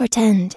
Pretend.